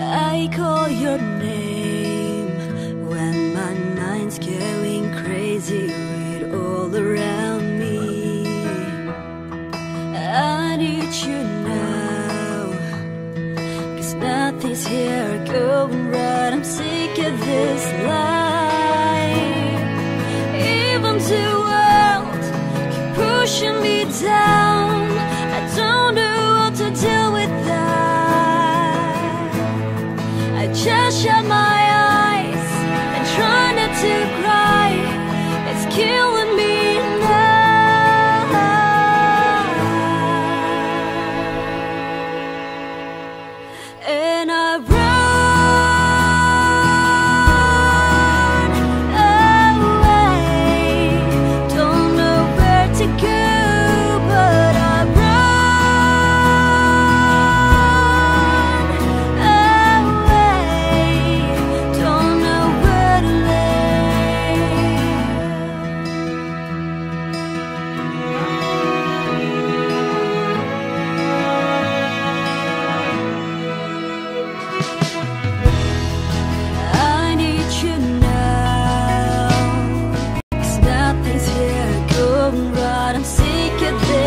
I call your name when my mind's going crazy with all around me. I need you now, cause nothing's here going right. I'm sick of this life. Even the world keep pushing me down. I just shut now. 'Cause